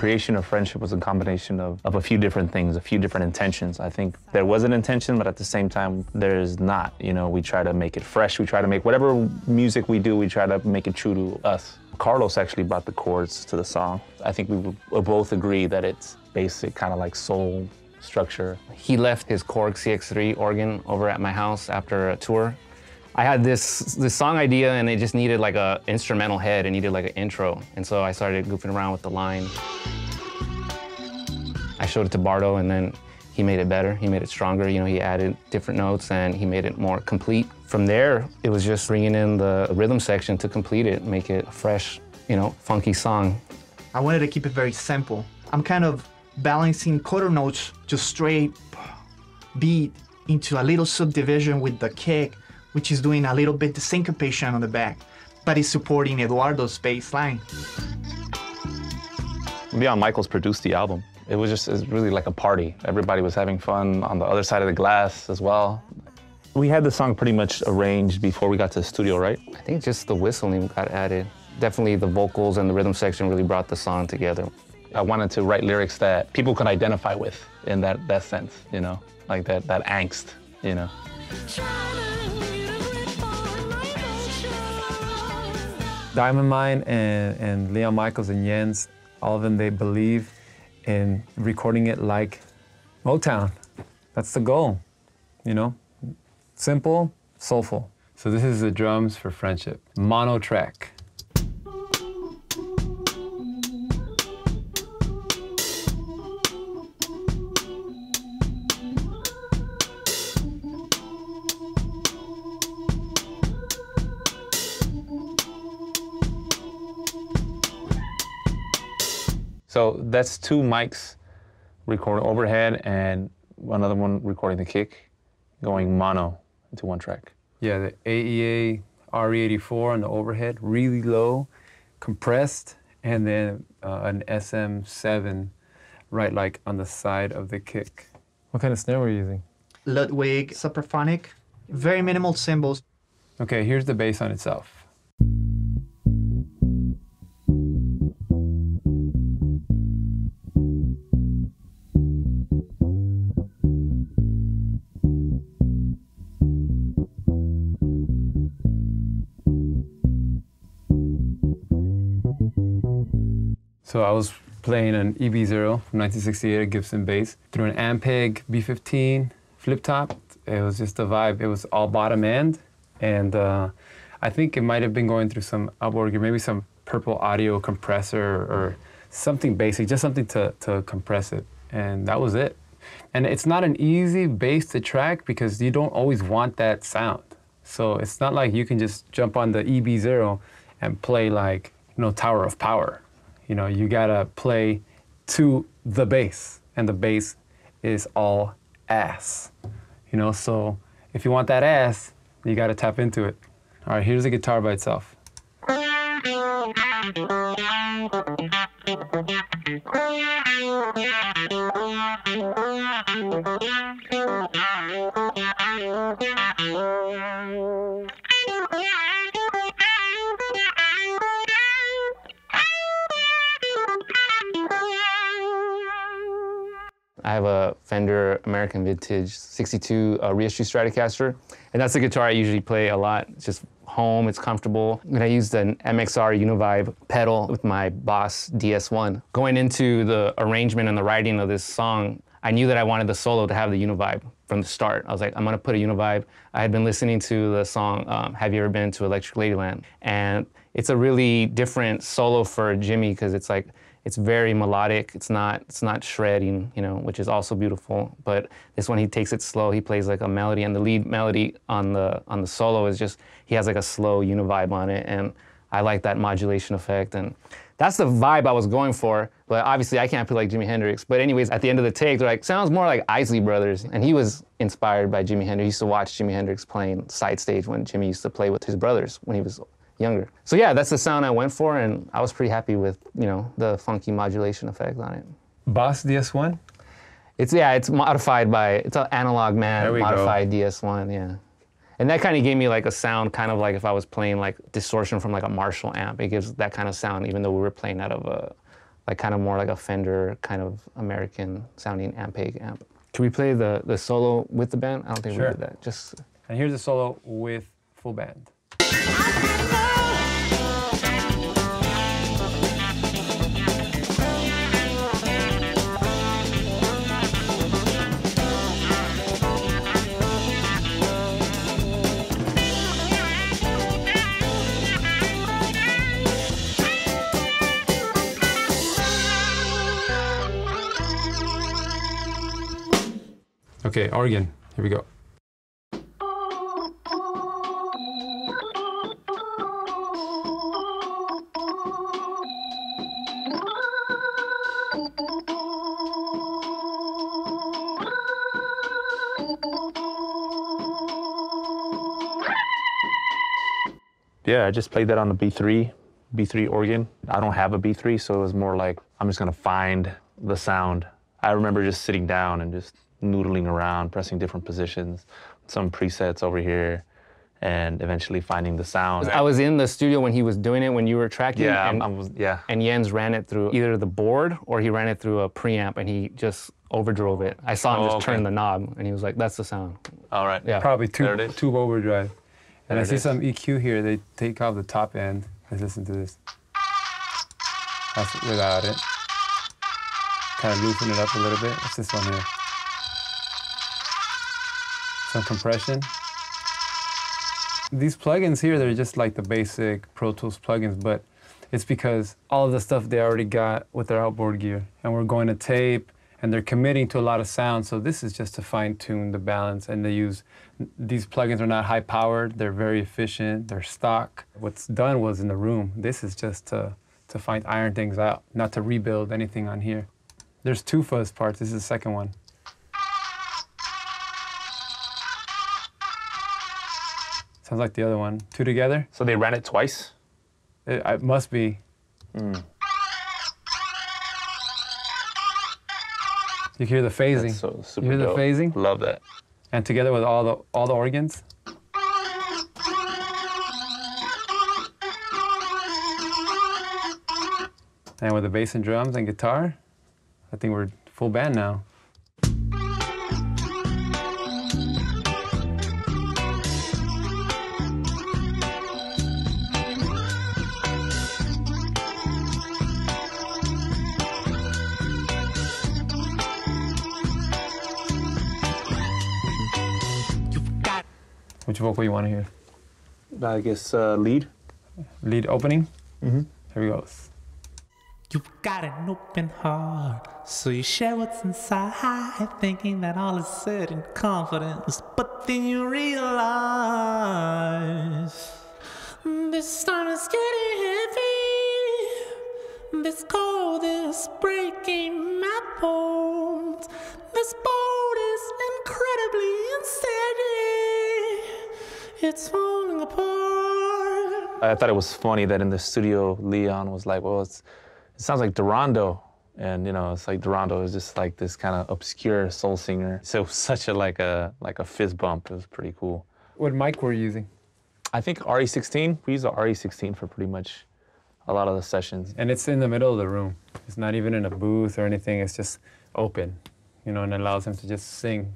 creation of friendship was a combination of, of a few different things, a few different intentions. I think there was an intention, but at the same time, there's not. You know, we try to make it fresh. We try to make whatever music we do, we try to make it true to us. Carlos actually brought the chords to the song. I think we would both agree that it's basic, kind of like soul structure. He left his Korg CX3 organ over at my house after a tour. I had this this song idea and it just needed like a instrumental head. It needed like an intro. And so I started goofing around with the line. I showed it to Bardo and then he made it better. He made it stronger. You know, he added different notes and he made it more complete. From there, it was just bringing in the rhythm section to complete it, make it a fresh, you know, funky song. I wanted to keep it very simple. I'm kind of balancing quarter notes to straight beat into a little subdivision with the kick, which is doing a little bit the syncopation on the back, but it's supporting Eduardo's bass line. Leon Michaels produced the album. It was just it was really like a party. Everybody was having fun on the other side of the glass as well. We had the song pretty much arranged before we got to the studio, right? I think just the whistling got added. Definitely the vocals and the rhythm section really brought the song together. I wanted to write lyrics that people could identify with in that, that sense, you know, like that, that angst, you know. Diamond Mine and, and Leon Michaels and Jens, all of them, they believe in recording it like Motown. That's the goal, you know? Simple, soulful. So this is the drums for Friendship, mono track. So that's two mics recording overhead and another one recording the kick, going mono into one track. Yeah, the AEA R84 on the overhead, really low, compressed, and then uh, an SM7 right like on the side of the kick. What kind of snare were you using? Ludwig Supraphonic, very minimal cymbals. Okay, here's the bass on itself. So I was playing an EB0 from 1968, a Gibson bass, through an Ampeg B15 flip top. It was just a vibe. It was all bottom end, and uh, I think it might have been going through some outboard gear, maybe some purple audio compressor or something basic, just something to, to compress it. And that was it. And it's not an easy bass to track because you don't always want that sound. So it's not like you can just jump on the EB0 and play like, you know, Tower of Power you know, you gotta play to the bass, and the bass is all ass. You know, so if you want that ass, you gotta tap into it. All right, here's the guitar by itself. I have a Fender American Vintage 62 uh, reissue Stratocaster, and that's the guitar I usually play a lot. It's just home, it's comfortable. And I used an MXR Univibe pedal with my Boss DS1. Going into the arrangement and the writing of this song, I knew that I wanted the solo to have the Univibe from the start. I was like, I'm gonna put a Univibe. I had been listening to the song um, Have You Ever Been to Electric Ladyland? And it's a really different solo for Jimi because it's like it's very melodic. It's not it's not shredding, you know, which is also beautiful. But this one he takes it slow. He plays like a melody, and the lead melody on the on the solo is just he has like a slow univibe on it, and I like that modulation effect. And that's the vibe I was going for. But obviously I can't play like Jimi Hendrix. But anyways, at the end of the take, they're like sounds more like Isley Brothers, and he was inspired by Jimi Hendrix. He used to watch Jimi Hendrix playing side stage when Jimi used to play with his brothers when he was younger. So yeah, that's the sound I went for, and I was pretty happy with you know the funky modulation effect on it. Boss DS1. It's yeah, it's modified by it's an analog man There we go. modified DS1, yeah. And that kind of gave me like a sound, kind of like if I was playing like distortion from like a Marshall amp. It gives that kind of sound, even though we were playing out of a like kind of more like a Fender kind of American sounding Ampeg amp. Can we play the, the solo with the band? I don't think Sure. we did that. Just And here's a solo with full band. Okay, organ. Here we go. Yeah, I just played that on the B3, B3 organ. I don't have a B3, so it was more like I'm just gonna find the sound. I remember just sitting down and just noodling around, pressing different positions, some presets over here, and eventually finding the sound. I was in the studio when he was doing it when you were tracking. yeah, and, I'm, was, yeah. and Jens ran it through either the board or he ran it through a preamp and he just overdrove it. I saw him Oh, just okay. turn the knob and he was like, "That's the sound." All right. Yeah. Probably There tube, tube overdrive. And There I see is. some EQ here. They take off the top end. Let's listen to this. That's without it. Kind of loosen it up a little bit. What's this one here? Some compression. These plugins here, they're just like the basic Pro Tools plugins, but it's because all the stuff they already got with their outboard gear. And we're going to tape, and they're committing to a lot of sound. So this is just to fine tune the balance. And they use, these plugins are not high powered, they're very efficient, they're stock. What's done was in the room. This is just to, to find iron things out, not to rebuild anything on here. There's two fuzz parts. This is the second one. Sounds like the other one. Two together? So they ran it twice? It, it must be. Hmm. You hear the phasing. So super you hear the phasing? Love that. And together with all the all the organs. And with the bass and drums and guitar, I think we're full band now. Which vocal you want to hear? I guess uh, lead. Lead opening? Mm-hmm. Here we go. You've got an open heart, so you share what's inside, thinking that all is said in confidence. But then you realize this storm is getting heavy. This cold is breaking my bones. This boat is incredibly unsteady. It's falling apart. I thought it was funny that in the studio, Leon was like, well, it's, it sounds like Darondo. And, you know, it's like Darondo is just like this kind of obscure soul singer. So it was such a, like a, like a fist bump. It was pretty cool. What mic were you using? I think RE16, we use the RE16 for pretty much a lot of the sessions. And it's in the middle of the room. It's not even in a booth or anything. It's just open, you know, and allows him to just sing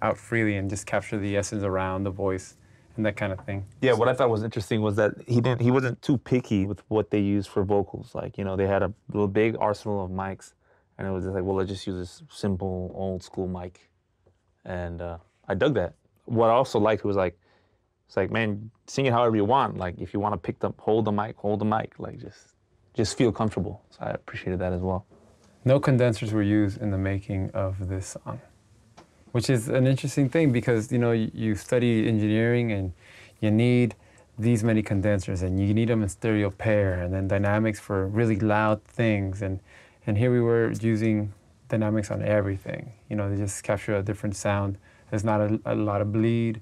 out freely and just capture the essence around the voice and that kind of thing. Yeah, what I thought was interesting was that he didn't he wasn't too picky with what they used for vocals. Like, you know, they had a little big arsenal of mics and it was just like, well, let's just use this simple old school mic. And uh, I dug that. What I also liked was like it's like, man, sing it however you want. Like if you want to pick the hold the mic, hold the mic. Like just just feel comfortable. So I appreciated that as well. No condensers were used in the making of this song, which is an interesting thing because you know you, study engineering and you need these many condensers and you need them in stereo pair and then dynamics for really loud things and and here we were using dynamics on everything. You know, they just capture a different sound. There's not a, a lot of bleed.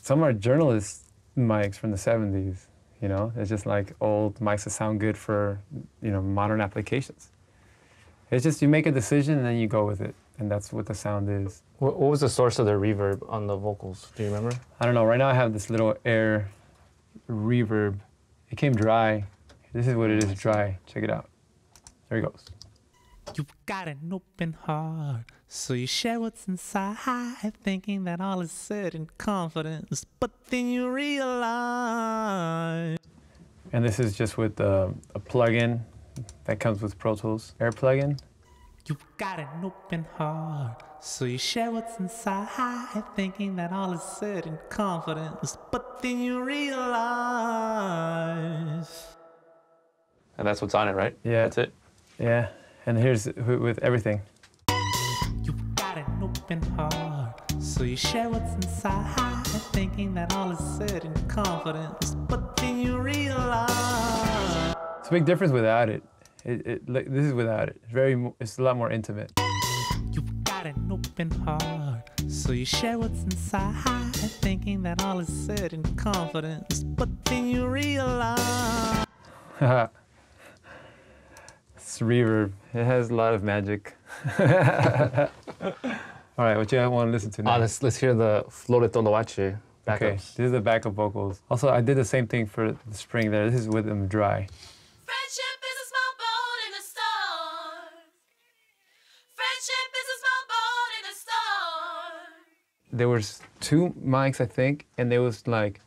Some are journalist mics from the 70s. You know, it's just like old mics that sound good for you know modern applications. It's just you make a decision and then you go with it, and that's what the sound is. What, what was the source of the reverb on the vocals? Do you remember? I don't know. Right now I have this little air reverb. It came dry. This is what it is dry. Check it out. There it goes. You've got an open heart, so you share what's inside, thinking that all is said in confidence, but then you realize. And this is just with uh, a plugin that comes with Pro Tools Air plugin. You've got an open heart, so you share what's inside, thinking that all is said in confidence, but then you realize. And that's what's on it, right? Yeah. That's it. Yeah, and here's with everything. You've got an open heart, so you share what's inside, thinking that all is said in confidence, but then you realize. It's a big difference without it. It, it like, this is without it. It's very, it's a lot more intimate. You've got an open heart, so you share what's inside, thinking that all is said in confidence, but then you realize. it's reverb. It has a lot of magic. All right, what you want to listen to Uh, now? let's let's hear the Flor de Toloache backups. okay, this is the backup vocals. Also, I did the same thing for the spring there. This is with them dry. Friendship There was two mics, I think, and it was like,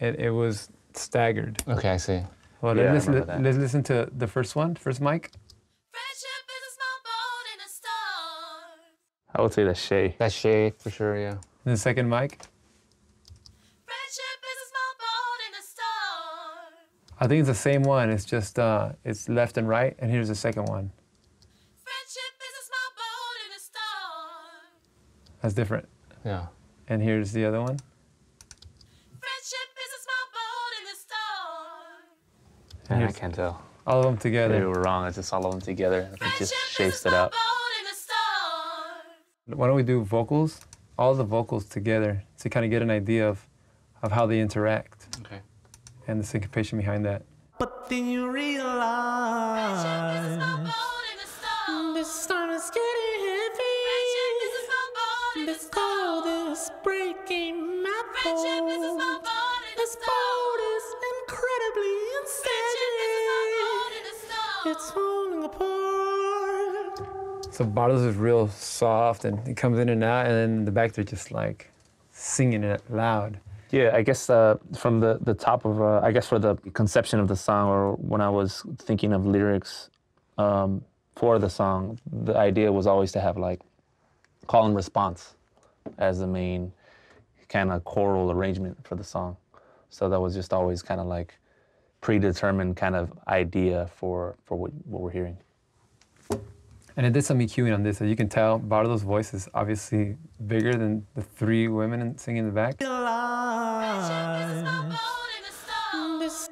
it, it was staggered. Okay, I see. Well, Yeah, let's, remember li- let's listen to the first one, first mic. Friendship is a small boat in a storm. I would say that's Shay. That's Shay for sure. Yeah. And the second mic. Friendship is a small boat in a storm. I think it's the same one. It's just uh, it's left and right, and here's the second one. Friendship is a small boat in a storm. That's different. Yeah. And here's the other one. Friendship is a small boat in a storm. Man, I can't tell. All of them Maybe together. we were wrong. It's just all of them together. I think just Friendship is a shapes it up. boat in a storm. Why don't we do vocals? All the vocals together to kind of get an idea of, of how they interact Okay. and the syncopation behind that. But then you Friendship It's falling apart. So Bardo's is real soft and it comes in and out, and then the back they're just like singing it loud. Yeah, I guess uh, from the, the top of, uh, I guess for the conception of the song, or when I was thinking of lyrics um, for the song, the idea was always to have like call and response as the main kind of choral arrangement for the song. So that was just always kind of like predetermined kind of idea for, for what, what we're hearing. And I did some EQing on this, as you can tell, Bardo's voice is obviously bigger than the three women singing in the back. Realize. boat in a storm. This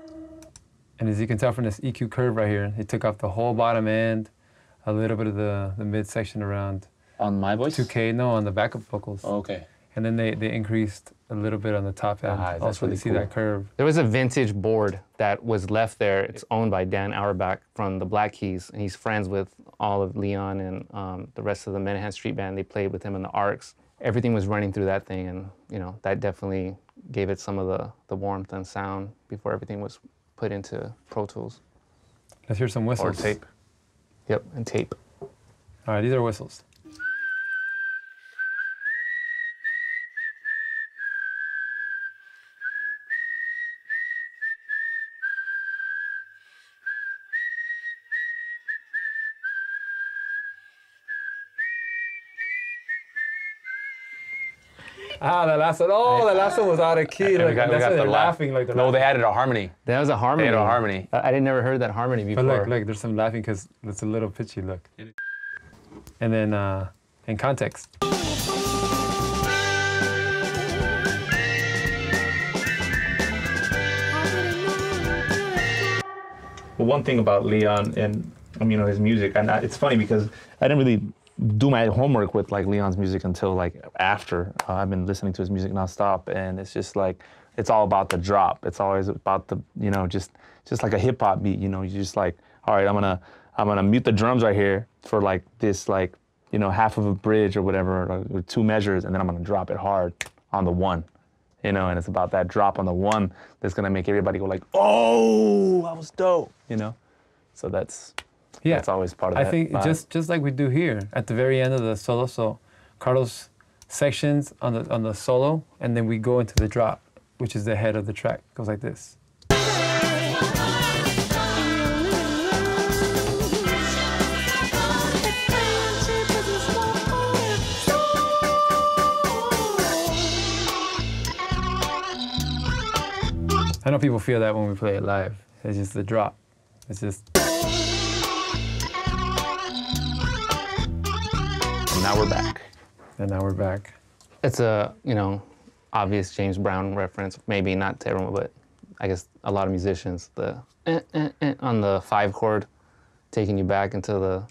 And as you can tell from this EQ curve right here, he took off the whole bottom end, a little bit of the, the midsection around On my voice? 2K, no, on the backup vocals. Oh, okay. And then they, they increased a little bit on the top end. Ah, that's also, really you see cool. that curve. There was a vintage board that was left there. It's owned by Dan Auerbach from the Black Keys, and he's friends with all of Leon and um, the rest of the Menahan Street Band. They played with him in the Arcs. Everything was running through that thing, and you know that definitely gave it some of the, the warmth and sound before everything was put into Pro Tools. Let's hear some Or tape. Yep, and tape. All right, these are whistles. Ah, the last one. Oh, the last one was out of key. And we Like, got- we got why the they're laugh. laughing. Like they're No, they added a harmony. That was a harmony. Added a harmony. I, I didn't never heard that harmony before. But look, look, there's some laughing because it's a little pitchy. Look. And then uh, in context. Well, one thing about Leon and you know his music, and I, it's funny because I didn't really do my homework with like Leon's music until like after uh, I've been listening to his music nonstop, and it's just like it's all about the drop. It's always about the you know just just like a hip hop beat. You know, you just like all right, I'm gonna I'm gonna mute the drums right here for like this like you know half of a bridge or whatever or, or two measures, and then I'm gonna drop it hard on the one you know, and it's about that drop on the one that's gonna make everybody go like, "Oh, that was dope," you know. So that's Yeah, that's always part of it. I think vibe. just just like we do here at the very end of the solo. So Carlos sections on the on the solo, and then we go into the drop, which is the head of the track. It Goes like this. I know people feel that when we play it live. It's just the drop. It's just now we're back. and now we're back. It's a you know obvious James Brown reference. Maybe not to everyone, but I guess a lot of musicians. The eh, eh, eh, on the five chord, taking you back into the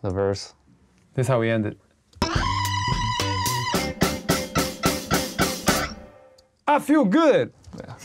the verse. This is how we end it. I feel good. Yeah.